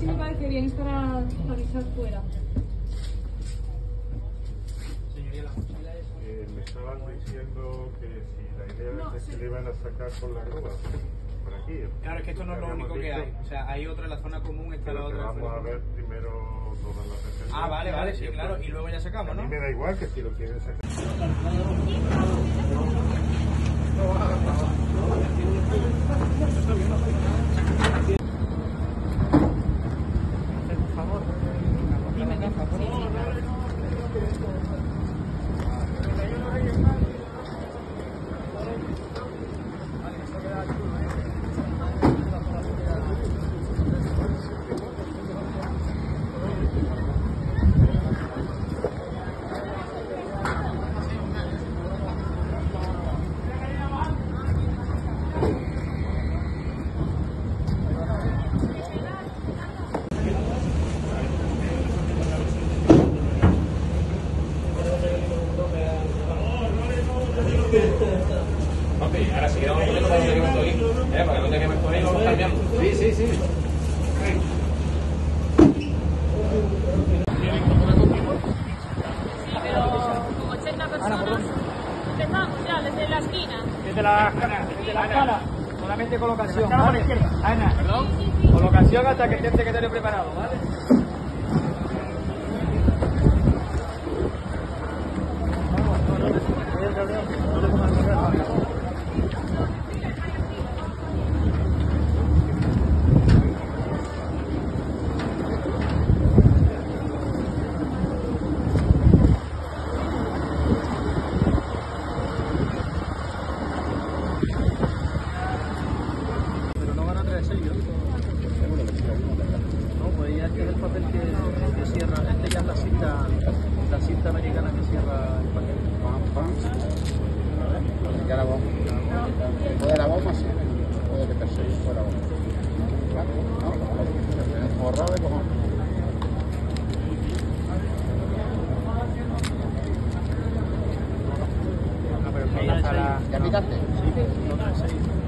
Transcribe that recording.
sí me parece bien, es para avisar fuera. Eh, me estaban diciendo que si la idea es que se le iban a sacar con la grúa por aquí. Claro, es que esto no es lo único que hay. O sea, hay otra en la zona común, está la Pero que otra. en la vamos a ver primero todas las dependencias. Ah, vale, vale, sí, Y claro. Y luego ya sacamos, A mí ¿no? me da igual que si lo quieren sacar. Papi, ahora si quedamos poniendo para donde que me estoy, ¿eh? Para que no te quemes con ahí, vamos cambiando. Sí, sí, sí. Sí, pero con 80 personas empezamos ya desde la esquina. Desde la desde la escala. Solamente colocación, ¿vale? Ana, ¿perdón? Colocación hasta que esté el secretario preparado, ¿vale? Pero no van a traer sello. No, pues ya este es el papel que, que cierra. Este ya es la cinta, la cinta americana que cierra el papel. Ya la bomba. Puede la bomba, sí. Fuera bomba. Claro, no. No,